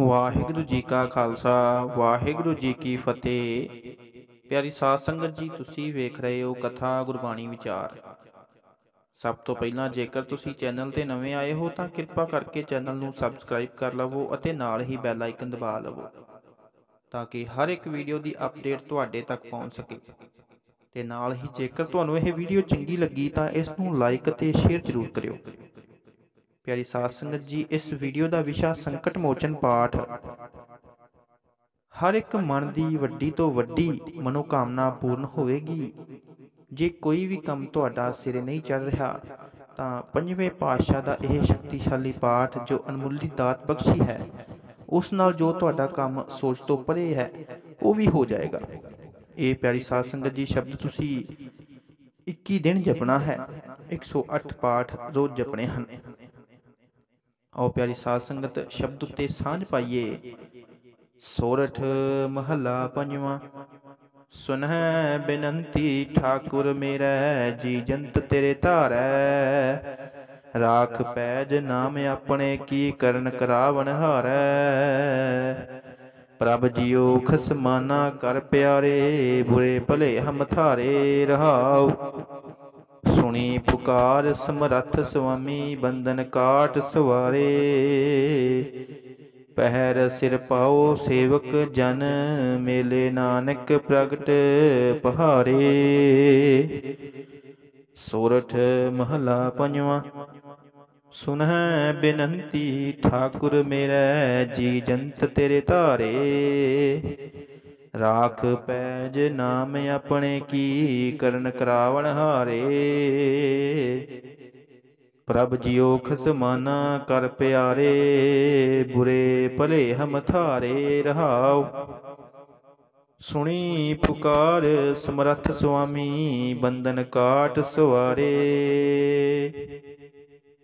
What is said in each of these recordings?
ਵਾਹਿਗੁਰੂ ਜੀ ਕਾ ਖਾਲਸਾ, ਵਾਹਿਗੁਰੂ ਜੀ ਕੀ ਫਤਿਹ। ਪਿਆਰੀ ਸਾਧ ਸੰਗਤ ਜੀ, ਤੁਸੀਂ ਵੇਖ ਰਹੇ ਹੋ ਕਥਾ ਗੁਰਬਾਣੀ ਵਿਚਾਰ। ਸਭ ਤੋਂ ਪਹਿਲਾਂ ਜੇਕਰ ਤੁਸੀਂ ਚੈਨਲ ਤੇ ਨਵੇਂ ਆਏ ਹੋ, ਤਾਂ ਕਿਰਪਾ ਕਰਕੇ ਚੈਨਲ ਨੂੰ ਸਬਸਕ੍ਰਾਈਬ ਕਰ ਲਵੋ ਅਤੇ ਨਾਲ ਹੀ ਬੈਲ ਆਈਕਨ ਦਬਾ ਲਵੋ, ਤਾਂ ਕਿ ਹਰ ਇੱਕ ਵੀਡੀਓ ਦੀ ਅਪਡੇਟ ਤੁਹਾਡੇ ਤੱਕ ਪਹੁੰਚ ਸਕੇ। ਤੇ ਨਾਲ ਹੀ ਜੇਕਰ ਤੁਹਾਨੂੰ ਇਹ ਵੀਡੀਓ ਚੰਗੀ ਲੱਗੀ, ਤਾਂ ਇਸ ਨੂੰ ਲਾਈਕ ਅਤੇ ਸ਼ੇਅਰ ਜ਼ਰੂਰ ਕਰਿਓ। ਪਿਆਰੀ ਸਾਧ ਸੰਗਤ ਜੀ, ਇਸ ਵੀਡੀਓ ਦਾ ਵਿਸ਼ਾ ਸੰਕਟ ਮੋਚਨ ਪਾਠ। ਹਰ ਇੱਕ ਮਨ ਦੀ ਵੱਡੀ ਤੋਂ ਵੱਡੀ ਮਨੋਕਾਮਨਾ ਪੂਰਨ ਹੋਵੇਗੀ। ਜੇ ਕੋਈ ਵੀ ਕੰਮ ਤੁਹਾਡਾ ਸਿਰੇ ਨਹੀਂ ਚੜ ਰਿਹਾ, ਤਾਂ ਪੰਜਵੇਂ ਪਾਤਸ਼ਾਹ ਦਾ ਇਹ ਸ਼ਕਤੀਸ਼ਾਲੀ ਪਾਠ ਜੋ ਅਨਮੁੱਲੀ ਦਾਤ ਬਖਸ਼ੀ ਹੈ, ਉਸ ਨਾਲ ਜੋ ਤੁਹਾਡਾ ਕੰਮ ਸੋਚ ਤੋਂ ਪਰੇ ਹੈ, ਉਹ ਵੀ ਹੋ ਜਾਏਗਾ। ਇਹ ਪਿਆਰੀ ਸਾਧ ਸੰਗਤ ਜੀ, ਸ਼ਬਦ ਤੁਸੀਂ 21 ਦਿਨ ਜਪਣਾ ਹੈ। 108 ਪਾਠ ਰੋਜ਼ ਜਪਣੇ ਹਨ। ਆਓ ਪਿਆਰੀ ਸਾਧ ਸੰਗਤ, ਸ਼ਬਦ ਉੱਤੇ ਸਾਂਝ ਪਾਈਏ। ਸੋਰਠ ਮਹੱਲਾ ਪੰਜਵਾਂ। ਸੁਨਹਿ ਬੇਨੰਤੀ ਠਾਕੁਰ ਮੇਰਾ, ਜੀ ਜੰਤ ਤੇਰੇ ਧਾਰੈ। ਰਾਖ ਪੈਜ ਨਾਮ ਆਪਣੇ, ਕੀ ਕਰਨ ਕਰਾਵਣ ਹਾਰੈ। ਪ੍ਰਭ ਜੀਓ ਖਸਮਾਨਾ ਕਰ ਪਿਆਰੇ, ਬੁਰੇ ਭਲੇ ਹਮ ਥਾਰੇ ਰਹਾਉ। ਸੁਣੀ ਪੁਕਾਰ ਸਮਰੱਥ ਸੁਆਮੀ, ਬੰਧਨ ਕਾਟ ਸਵਾਰੇ। ਪਹਿਰ ਸਿਰ ਪਾਓ ਸੇਵਕ ਜਨ, ਮੇਲੇ ਨਾਨਕ ਪ੍ਰਗਟ ਪਹਾਰੇ। ਸੋਰਠ ਮਹਲਾ ਪੰਜਵਾਂ, ਸੁਨਹਿ ਬੇਨੰਤੀ, ਠਾਕੁਰ ਮੇਰੇ, ਜੀ ਜੰਤ ਤੇਰੇ ਧਾਰੇ। ਰਾਖ ਪੈਜ ਨਾਮ ਆਪਣੇ ਕੀ ਕਰਨ ਕਰਾਵਣ ਹਾਰੇ? ਪ੍ਰਭ ਜਿਉ ਖਸਮਾਨਾ ਕਰ ਪਿਆਰੇ, ਬੁਰੇ ਭਲੇ ਹਮ ਥਾਰੇ ਰਹਾਉ। ਸੁਣੀ ਪੁਕਾਰ ਸਮਰੱਥ ਸੁਆਮੀ, ਬੰਧਨ ਕਾਟ ਸਵਾਰੇ।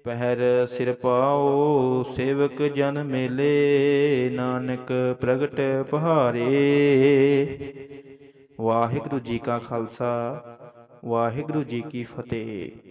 ਪਹਿਰ ਸਿਰ ਪਾਓ ਸੇਵਕ ਜਨ ਮੇਲੇ ਨਾਨਕ ਪ੍ਰਗਟ ਪਹਾਰੇ। ਵਾਹਿਗੁਰੂ ਜੀ ਕਾ ਖਾਲਸਾ ਵਾਹਿਗੁਰੂ ਜੀ ਕੀ ਫਤਿਹ।